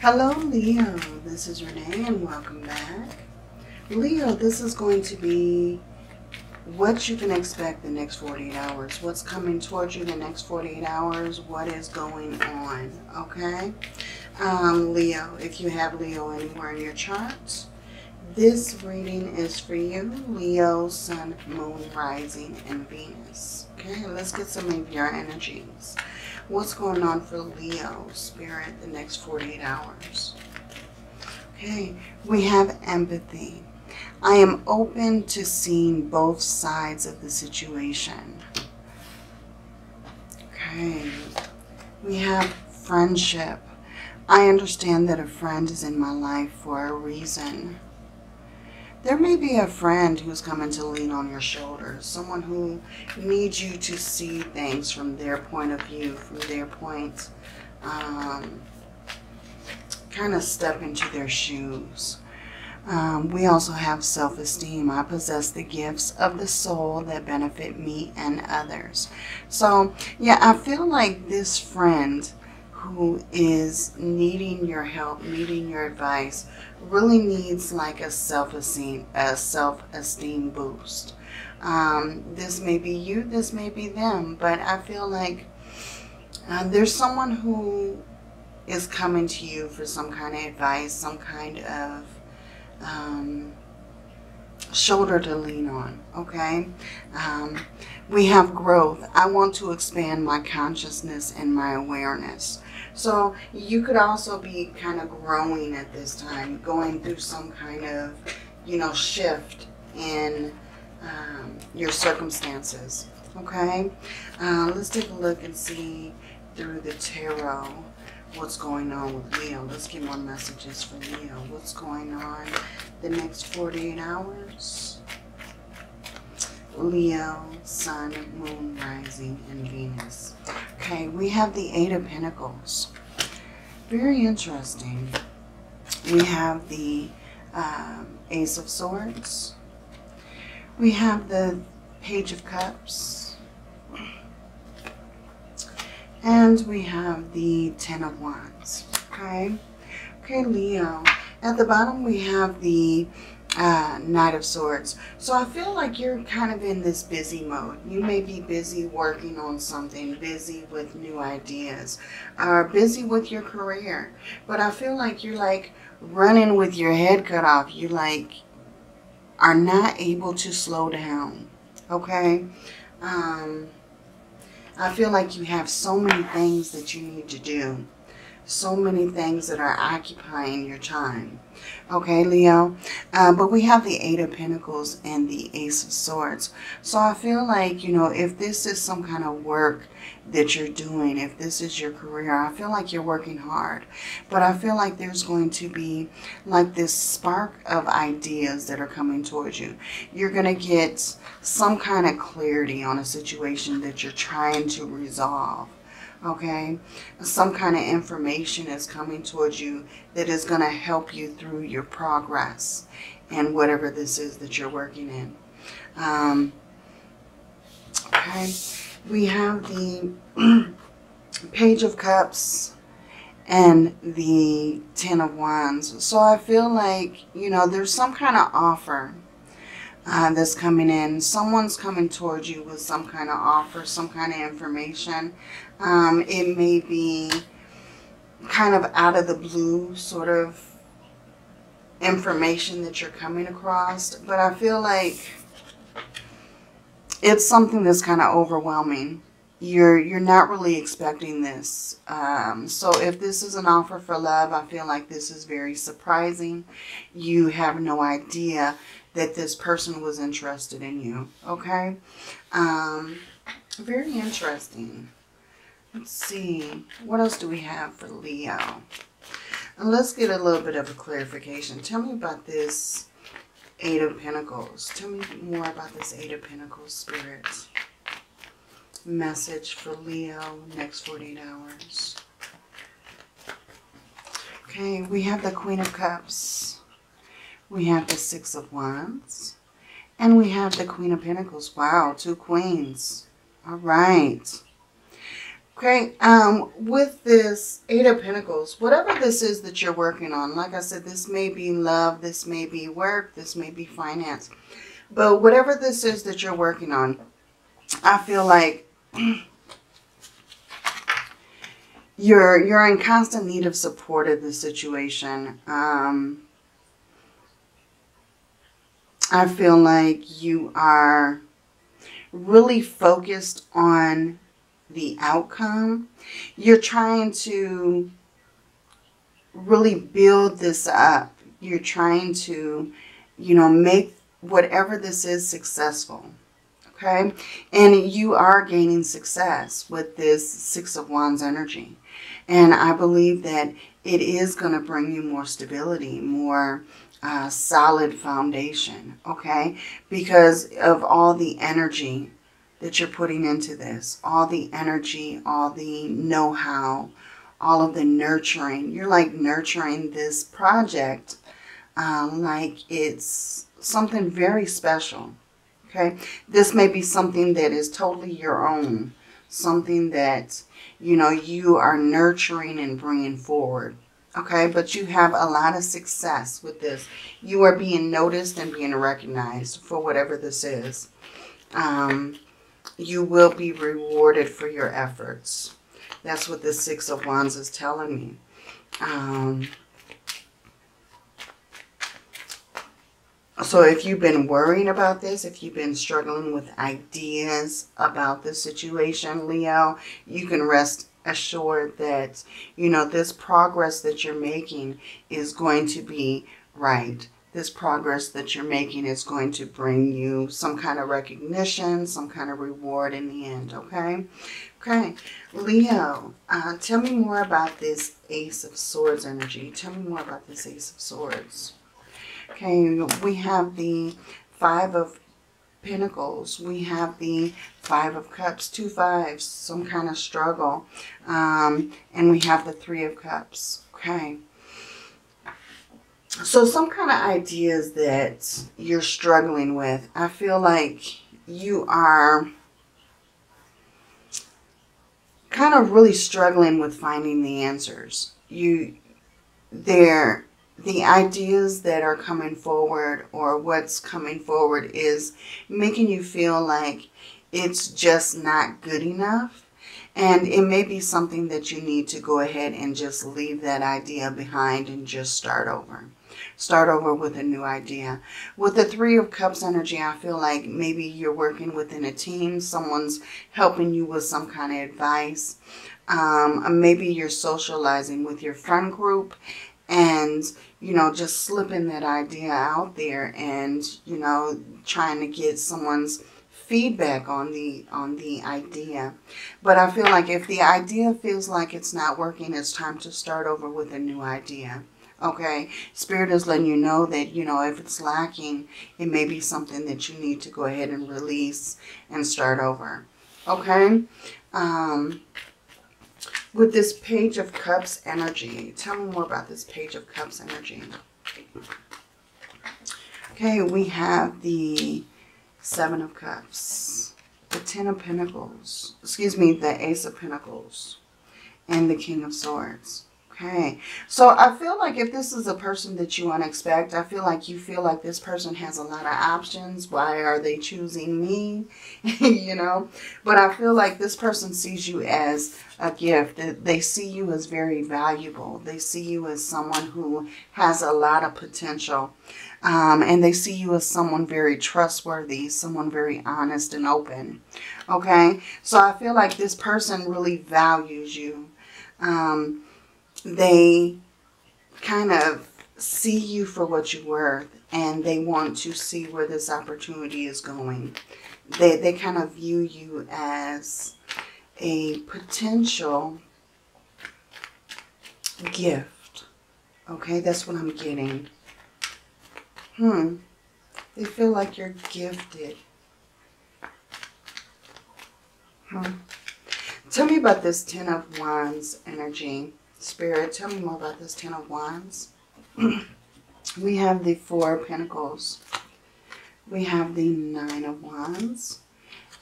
Hello, Leo. This is Renee, and welcome back. Leo, this is going to be what you can expect the next 48 hours. What's coming towards you the next 48 hours. What is going on, okay? Um, Leo, if you have Leo anywhere in your charts, this reading is for you, Leo, Sun, Moon, Rising, and Venus. Okay, let's get some of your energies. What's going on for Leo, Spirit, the next 48 hours? Okay, we have empathy. I am open to seeing both sides of the situation. Okay, we have friendship. I understand that a friend is in my life for a reason. There may be a friend who's coming to lean on your shoulders, someone who needs you to see things from their point of view, from their point, um, kind of step into their shoes. Um, we also have self-esteem. I possess the gifts of the soul that benefit me and others. So, yeah, I feel like this friend who is needing your help, needing your advice, really needs like a self-esteem, a self-esteem boost. Um, this may be you, this may be them, but I feel like uh, there's someone who is coming to you for some kind of advice, some kind of um, shoulder to lean on, okay? Um, we have growth. I want to expand my consciousness and my awareness. So you could also be kind of growing at this time, going through some kind of, you know, shift in um, your circumstances. Okay? Uh, let's take a look and see through the tarot what's going on with Leo. Let's get more messages for Leo. What's going on the next 48 hours? Leo, Sun, Moon, Rising, and Venus. Okay, we have the Eight of Pentacles. Very interesting. We have the um, Ace of Swords. We have the Page of Cups. And we have the Ten of Wands. Okay. Okay, Leo. At the bottom, we have the uh, Knight of Swords. So I feel like you're kind of in this busy mode. You may be busy working on something, busy with new ideas, or busy with your career. But I feel like you're like running with your head cut off. You like are not able to slow down. Okay? Um, I feel like you have so many things that you need to do. So many things that are occupying your time. Okay, Leo. Uh, but we have the Eight of Pentacles and the Ace of Swords. So I feel like, you know, if this is some kind of work that you're doing, if this is your career, I feel like you're working hard. But I feel like there's going to be like this spark of ideas that are coming towards you. You're going to get some kind of clarity on a situation that you're trying to resolve okay some kind of information is coming towards you that is going to help you through your progress and whatever this is that you're working in um, okay we have the page of cups and the ten of wands so i feel like you know there's some kind of offer uh, that's coming in. Someone's coming towards you with some kind of offer, some kind of information. Um, it may be kind of out of the blue sort of information that you're coming across. But I feel like it's something that's kind of overwhelming. You're you're not really expecting this. Um, so if this is an offer for love, I feel like this is very surprising. You have no idea that this person was interested in you. Okay? Um, very interesting. Let's see. What else do we have for Leo? And let's get a little bit of a clarification. Tell me about this Eight of Pentacles. Tell me more about this Eight of Pentacles spirit. Message for Leo next 48 hours. Okay, we have the Queen of Cups. We have the Six of Wands. And we have the Queen of Pentacles. Wow, two queens. All right. Okay, um, with this Eight of Pentacles, whatever this is that you're working on, like I said, this may be love, this may be work, this may be finance. But whatever this is that you're working on, I feel like you're you're in constant need of support of the situation. Um, I feel like you are really focused on the outcome. You're trying to really build this up. You're trying to, you know, make whatever this is successful. Okay? And you are gaining success with this Six of Wands energy. And I believe that it is going to bring you more stability, more uh, solid foundation. Okay? Because of all the energy that you're putting into this, all the energy, all the know-how, all of the nurturing. You're like nurturing this project um, like it's something very special. Okay, this may be something that is totally your own, something that you know you are nurturing and bringing forward. Okay, but you have a lot of success with this. You are being noticed and being recognized for whatever this is. Um, you will be rewarded for your efforts. That's what the Six of Wands is telling me. Um, so if you've been worrying about this, if you've been struggling with ideas about the situation, Leo, you can rest assured that, you know, this progress that you're making is going to be right this progress that you're making is going to bring you some kind of recognition, some kind of reward in the end, okay? Okay, Leo, uh, tell me more about this Ace of Swords energy. Tell me more about this Ace of Swords. Okay, we have the Five of Pentacles. We have the Five of Cups, two fives, some kind of struggle. Um, and we have the Three of Cups. Okay. So some kind of ideas that you're struggling with. I feel like you are kind of really struggling with finding the answers. You there the ideas that are coming forward or what's coming forward is making you feel like it's just not good enough. And it may be something that you need to go ahead and just leave that idea behind and just start over start over with a new idea. With the Three of Cups energy, I feel like maybe you're working within a team. Someone's helping you with some kind of advice. Um, maybe you're socializing with your friend group and, you know, just slipping that idea out there and, you know, trying to get someone's feedback on the on the idea but i feel like if the idea feels like it's not working it's time to start over with a new idea Okay, Spirit is letting you know that, you know, if it's lacking, it may be something that you need to go ahead and release and start over. Okay, um, with this Page of Cups energy, tell me more about this Page of Cups energy. Okay, we have the Seven of Cups, the Ten of Pentacles, excuse me, the Ace of Pentacles, and the King of Swords. Okay, so I feel like if this is a person that you unexpect, I feel like you feel like this person has a lot of options. Why are they choosing me? you know, but I feel like this person sees you as a gift. They see you as very valuable. They see you as someone who has a lot of potential. Um, and they see you as someone very trustworthy, someone very honest and open. Okay, so I feel like this person really values you. Um, they kind of see you for what you're worth and they want to see where this opportunity is going. They, they kind of view you as a potential gift. Okay, that's what I'm getting. Hmm. They feel like you're gifted. Hmm. Tell me about this Ten of Wands energy. Spirit, tell me more about this Ten of Wands. we have the Four of Pentacles. We have the Nine of Wands.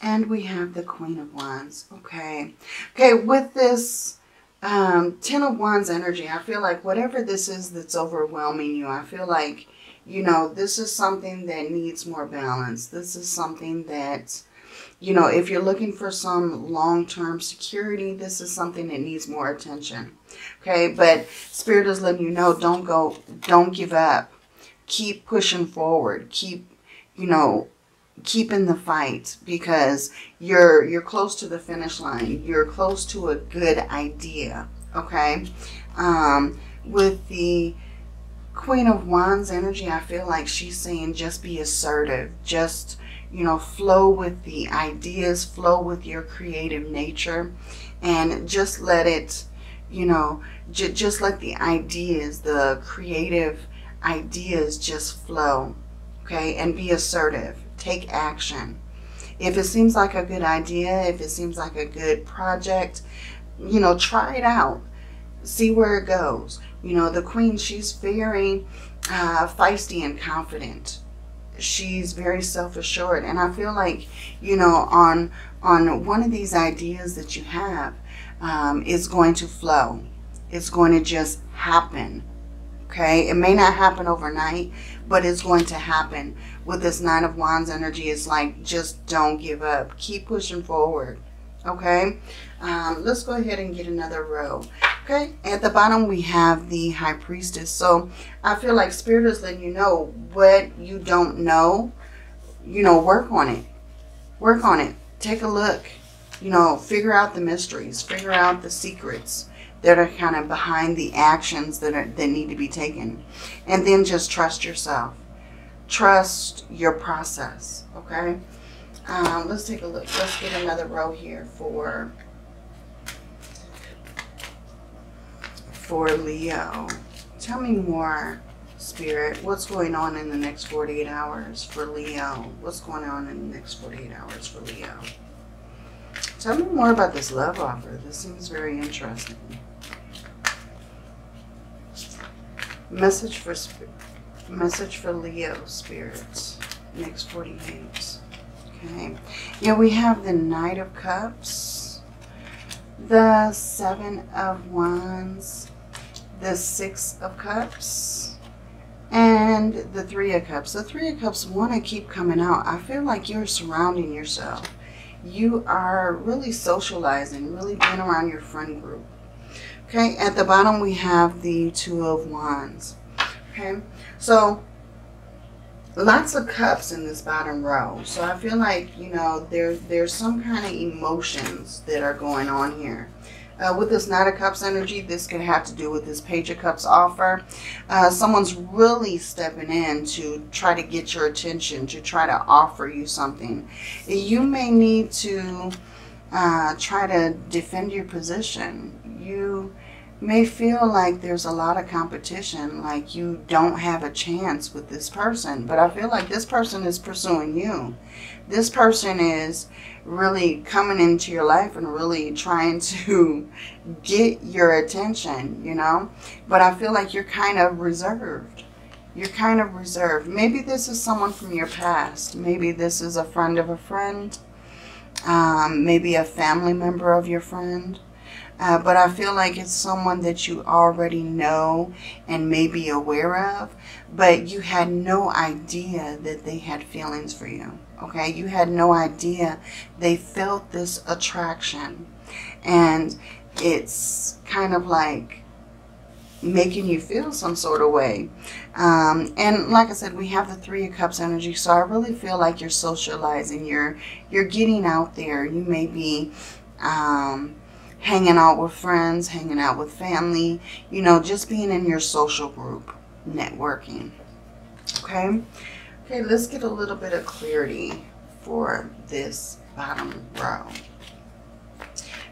And we have the Queen of Wands. Okay. Okay, with this um, Ten of Wands energy, I feel like whatever this is that's overwhelming you, I feel like, you know, this is something that needs more balance. This is something that, you know, if you're looking for some long-term security, this is something that needs more attention. Okay, but Spirit is letting you know, don't go, don't give up. Keep pushing forward. Keep, you know, keep in the fight because you're you're close to the finish line. You're close to a good idea. Okay, um, with the Queen of Wands energy, I feel like she's saying just be assertive. Just you know, flow with the ideas, flow with your creative nature, and just let it, you know, j- just let the ideas, the creative ideas just flow. Okay, and be assertive take action. If it seems like a good idea, if it seems like a good project, you know, try it out. See where it goes. You know, the queen, she's very uh, feisty and confident. She's very self-assured. And I feel like, you know, on, on one of these ideas that you have, um, is going to flow. It's going to just happen. Okay. It may not happen overnight, but it's going to happen with this Nine of Wands energy. It's like, just don't give up. Keep pushing forward. Okay. Um, let's go ahead and get another row. Okay. At the bottom, we have the High Priestess. So I feel like Spirit is letting you know what you don't know. You know, work on it. Work on it. Take a look. You know, figure out the mysteries. Figure out the secrets that are kind of behind the actions that are that need to be taken. And then just trust yourself trust your process, okay? Um, let's take a look. Let's get another row here for for Leo. Tell me more, Spirit. What's going on in the next 48 hours for Leo? What's going on in the next 48 hours for Leo? Tell me more about this love offer. This seems very interesting. Message for Message for Leo spirits. Next 48. Okay. Yeah, we have the Knight of Cups, the Seven of Wands, the Six of Cups, and the Three of Cups. The Three of Cups want to keep coming out. I feel like you're surrounding yourself. You are really socializing, really being around your friend group. Okay, at the bottom we have the Two of Wands. Okay, so lots of cups in this bottom row. So I feel like, you know, there, there's some kind of emotions that are going on here. Uh, with this Knight of Cups energy, this could have to do with this Page of Cups offer. Uh, someone's really stepping in to try to get your attention, to try to offer you something. You may need to uh, try to defend your position. You may feel like there's a lot of competition, like you don't have a chance with this person. But I feel like this person is pursuing you. This person is really coming into your life and really trying to get your attention, you know. But I feel like you're kind of reserved. You're kind of reserved. Maybe this is someone from your past. Maybe this is a friend of a friend. Um, maybe a family member of your friend uh, but I feel like it's someone that you already know and may be aware of, but you had no idea that they had feelings for you. Okay, you had no idea they felt this attraction, and it's kind of like making you feel some sort of way. Um, and like I said, we have the Three of Cups energy, so I really feel like you're socializing. You're you're getting out there. You may be. Um, hanging out with friends, hanging out with family, you know, just being in your social group, networking. Okay? Okay, let's get a little bit of clarity for this bottom row.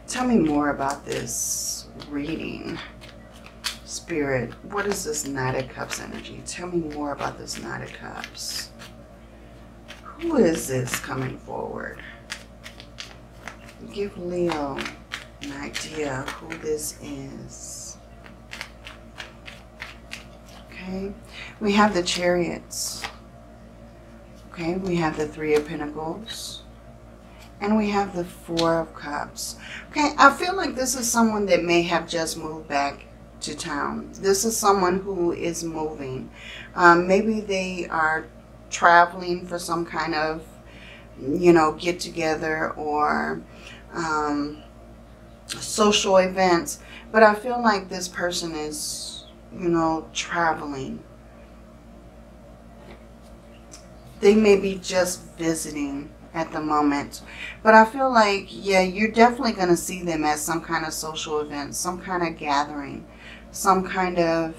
Tell me more about this reading. Spirit, what is this Knight of Cups energy? Tell me more about this Knight of Cups. Who is this coming forward? Give Leo an idea who this is. Okay, we have the chariots. Okay, we have the Three of Pentacles. And we have the Four of Cups. Okay, I feel like this is someone that may have just moved back to town. This is someone who is moving. Um, maybe they are traveling for some kind of, you know, get together or um, social events. But I feel like this person is, you know, traveling. They may be just visiting at the moment. But I feel like, yeah, you're definitely going to see them at some kind of social event, some kind of gathering, some kind of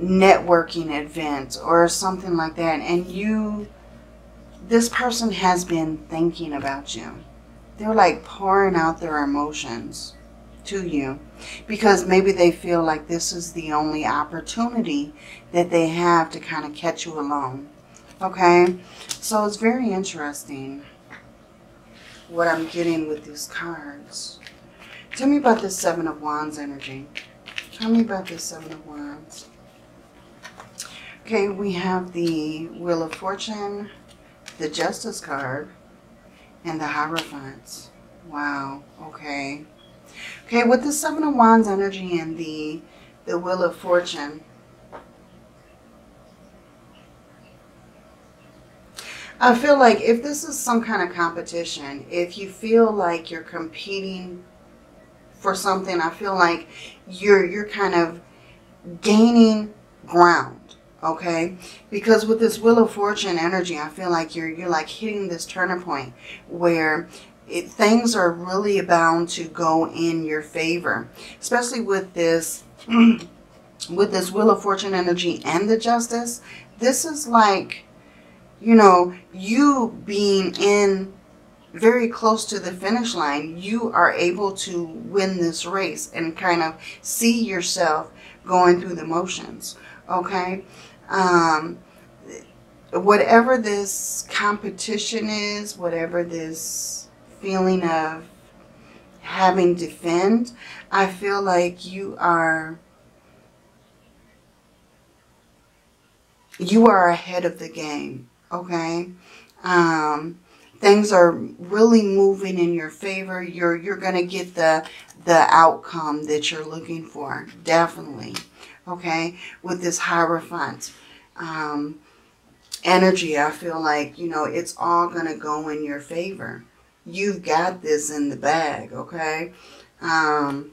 networking event or something like that. And you, this person has been thinking about you. They're like pouring out their emotions to you because maybe they feel like this is the only opportunity that they have to kind of catch you alone. Okay, so it's very interesting what I'm getting with these cards. Tell me about this Seven of Wands energy. Tell me about this Seven of Wands. Okay, we have the Wheel of Fortune, the Justice card, and the Hierophant. Wow, okay. Okay, with the Seven of Wands energy and the, the Wheel of Fortune, I feel like if this is some kind of competition, if you feel like you're competing for something, I feel like you're you're kind of gaining ground, okay? Because with this Wheel of Fortune energy, I feel like you're you're like hitting this turning point where it, things are really bound to go in your favor, especially with this with this Wheel of Fortune energy and the Justice. This is like you know, you being in very close to the finish line, you are able to win this race and kind of see yourself going through the motions. Okay? Um, whatever this competition is, whatever this feeling of having defend, I feel like you are you are ahead of the game okay? Um, things are really moving in your favor. You're you're gonna get the the outcome that you're looking for, definitely. Okay, with this Hierophant um, energy, I feel like you know it's all gonna go in your favor. You've got this in the bag, okay? Um,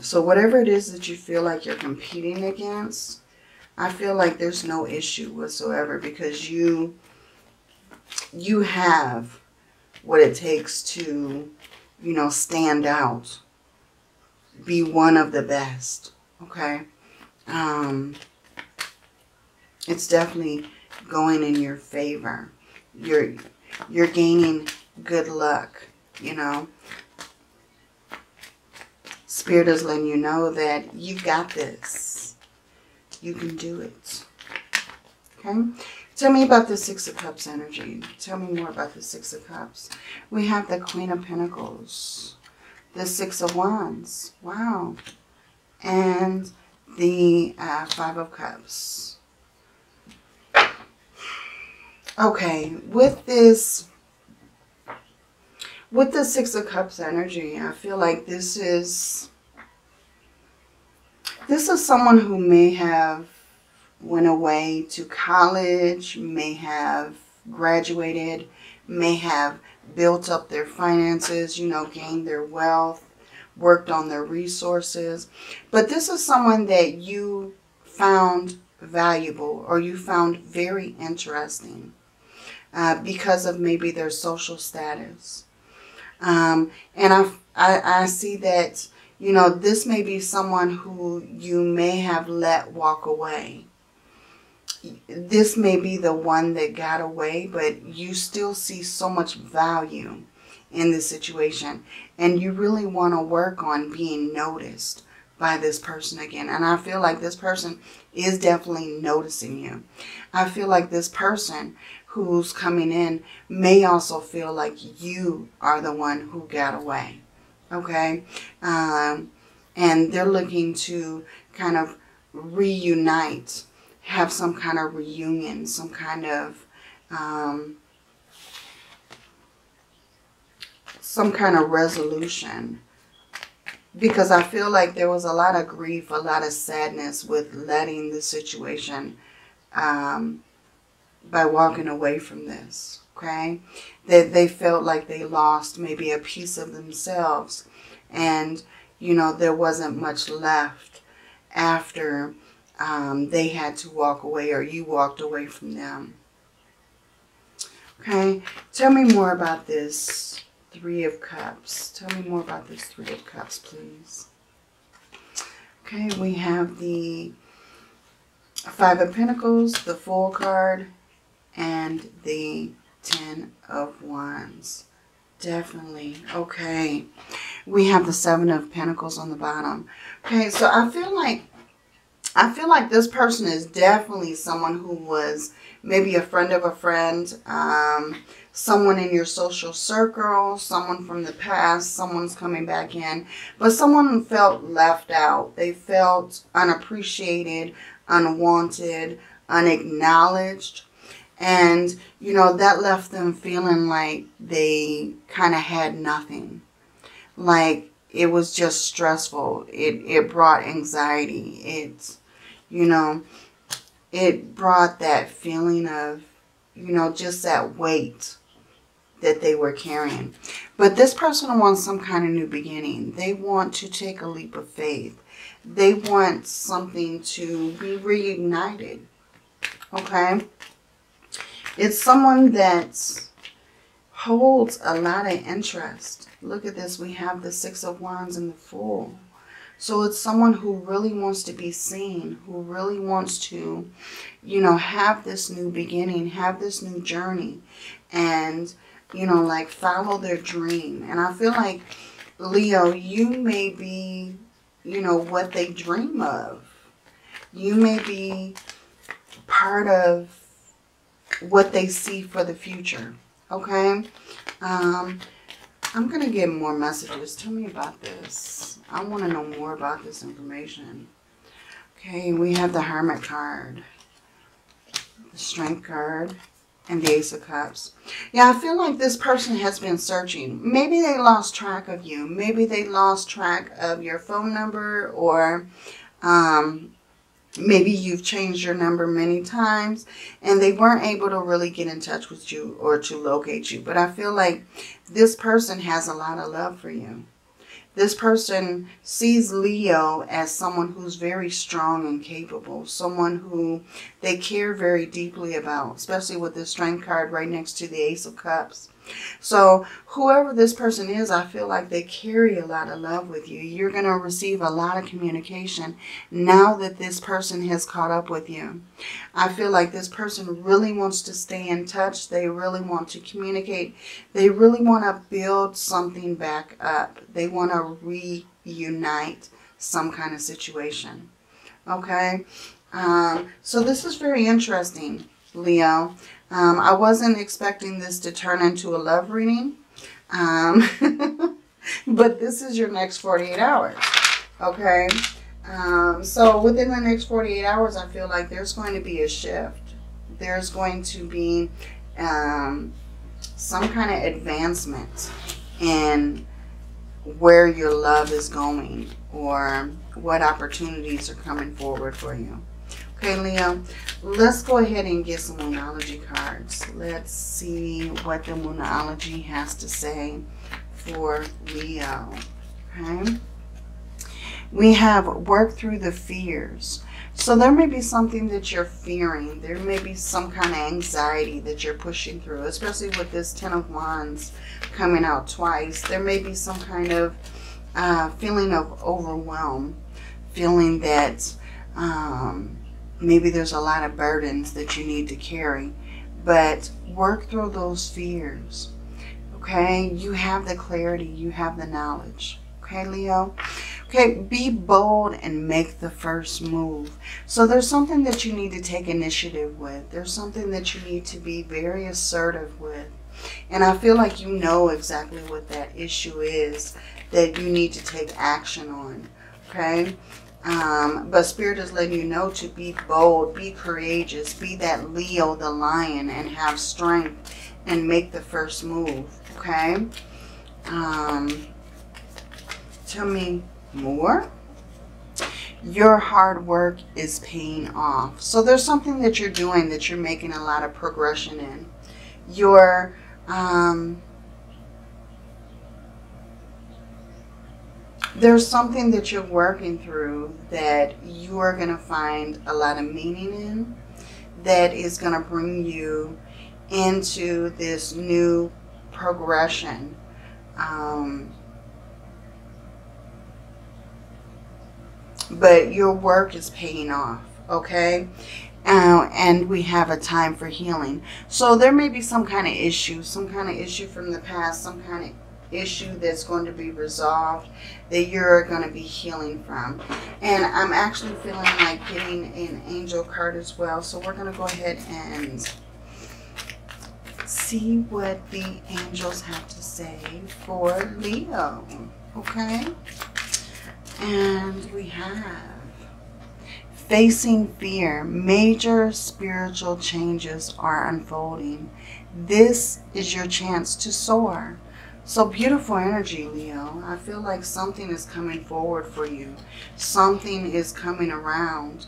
so whatever it is that you feel like you're competing against, I feel like there's no issue whatsoever because you you have what it takes to, you know, stand out. Be one of the best. Okay? Um it's definitely going in your favor. You're you're gaining good luck, you know. Spirit is letting you know that you've got this you can do it. Okay? Tell me about the Six of Cups energy. Tell me more about the Six of Cups. We have the Queen of Pentacles. The Six of Wands. Wow. And the uh, Five of Cups. Okay, with this, with the Six of Cups energy, I feel like this is this is someone who may have went away to college, may have graduated, may have built up their finances, you know, gained their wealth, worked on their resources. But this is someone that you found valuable or you found very interesting uh, because of maybe their social status. Um, and I, I, I see that you know, this may be someone who you may have let walk away. This may be the one that got away, but you still see so much value in this situation. And you really want to work on being noticed by this person again. And I feel like this person is definitely noticing you. I feel like this person who's coming in may also feel like you are the one who got away okay? Um, and they're looking to kind of reunite, have some kind of reunion, some kind of um, some kind of resolution. Because I feel like there was a lot of grief, a lot of sadness with letting the situation um, by walking away from this, okay? That they, felt like they lost maybe a piece of themselves, and you know there wasn't much left after um, they had to walk away or you walked away from them. Okay, tell me more about this Three of Cups. Tell me more about this Three of Cups, please. Okay, we have the Five of Pentacles, the Fool card, and the Ten of Wands. Definitely. Okay. We have the Seven of Pentacles on the bottom. Okay, so I feel like I feel like this person is definitely someone who was maybe a friend of a friend, um, someone in your social circle, someone from the past, someone's coming back in, but someone felt left out. They felt unappreciated, unwanted, unacknowledged. And, you know, that left them feeling like they kind of had nothing. Like it was just stressful. It, it brought anxiety. It's you know, it brought that feeling of, you know, just that weight that they were carrying. But this person wants some kind of new beginning. They want to take a leap of faith. They want something to be reignited. Okay? It's someone that holds a lot of interest. Look at this. We have the Six of Wands and the Fool. So it's someone who really wants to be seen, who really wants to, you know, have this new beginning, have this new journey, and, you know, like follow their dream. And I feel like, Leo, you may be, you know, what they dream of. You may be part of what they see for the future. Okay? Um, I'm going to get more messages. Tell me about this. I want to know more about this information. Okay, we have the Hermit card, the Strength card, and the Ace of Cups. Yeah, I feel like this person has been searching. Maybe they lost track of you. Maybe they lost track of your phone number or um, maybe you've changed your number many times and they weren't able to really get in touch with you or to locate you. But I feel like this person has a lot of love for you. This person sees Leo as someone who's very strong and capable, someone who they care very deeply about, especially with this strength card right next to the Ace of Cups. So whoever this person is, I feel like they carry a lot of love with you. You're going to receive a lot of communication now that this person has caught up with you. I feel like this person really wants to stay in touch. They really want to communicate. They really want to build something back up. They want to reunite some kind of situation. Okay? Um, so this is very interesting, Leo. Um, I wasn't expecting this to turn into a love reading. Um, but this is your next 48 hours. Okay. Um, so within the next 48 hours, I feel like there's going to be a shift. There's going to be um, some kind of advancement in where your love is going or what opportunities are coming forward for you. Okay, Leo, let's go ahead and get some Moonology cards. Let's see what the Moonology has to say for Leo. Okay. We have work through the fears. So there may be something that you're fearing. There may be some kind of anxiety that you're pushing through, especially with this Ten of Wands coming out twice. There may be some kind of uh, feeling of overwhelm, feeling that um, maybe there's a lot of burdens that you need to carry, but work through those fears. Okay, you have the clarity, you have the knowledge. Okay, Leo? Okay, be bold and make the first move. So there's something that you need to take initiative with. There's something that you need to be very assertive with. And I feel like you know exactly what that issue is that you need to take action on. Okay? Um, but Spirit is letting you know to be bold, be courageous, be that Leo the lion and have strength and make the first move. Okay? Um, tell me more. Your hard work is paying off. So there's something that you're doing that you're making a lot of progression in. Your um, there's something that you're working through that you are going to find a lot of meaning in that is going to bring you into this new progression. Um, but your work is paying off, okay? Uh, and we have a time for healing. So there may be some kind of issue, some kind of issue from the past, some kind of issue that's going to be resolved that you're going to be healing from. And I'm actually feeling like getting an angel card as well. So we're going to go ahead and see what the angels have to say for Leo. Okay? And we have facing fear. Major spiritual changes are unfolding. This is your chance to soar. So beautiful energy, Leo. I feel like something is coming forward for you. Something is coming around.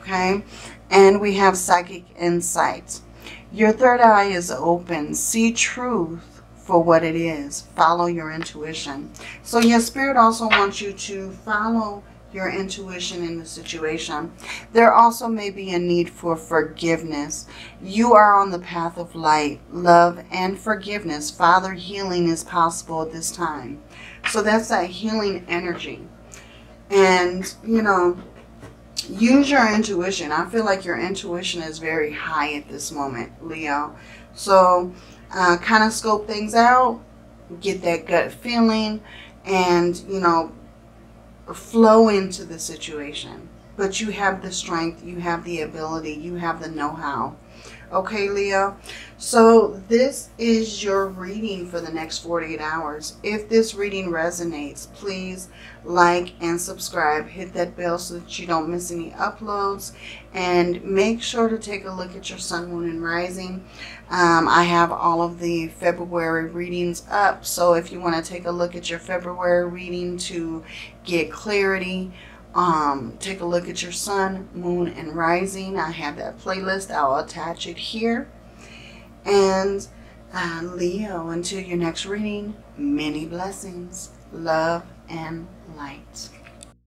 Okay? And we have psychic insight. Your third eye is open. See truth for what it is. Follow your intuition. So your spirit also wants you to follow your intuition in the situation. There also may be a need for forgiveness. You are on the path of light, love, and forgiveness. Father, healing is possible at this time. So that's that healing energy. And, you know, use your intuition. I feel like your intuition is very high at this moment, Leo. So uh, kind of scope things out, get that gut feeling, and, you know, flow into the situation. But you have the strength, you have the ability, you have the know-how. Okay, Leo? So this is your reading for the next 48 hours. If this reading resonates, please like and subscribe. Hit that bell so that you don't miss any uploads. And make sure to take a look at your sun, moon, and rising. Um, I have all of the February readings up. So if you want to take a look at your February reading to get clarity, um, take a look at your sun, moon, and rising. I have that playlist. I'll attach it here. And uh, Leo, until your next reading, many blessings, love, and light.